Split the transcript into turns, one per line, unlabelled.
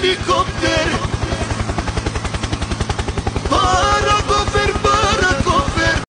helikopter.